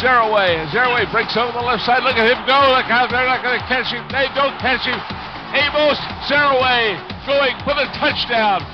Zereoue. Zereoue breaks over the left side. Look at him go. Look how They're not going to catch him. They don't catch him. Amos Zereoue going for the touchdown.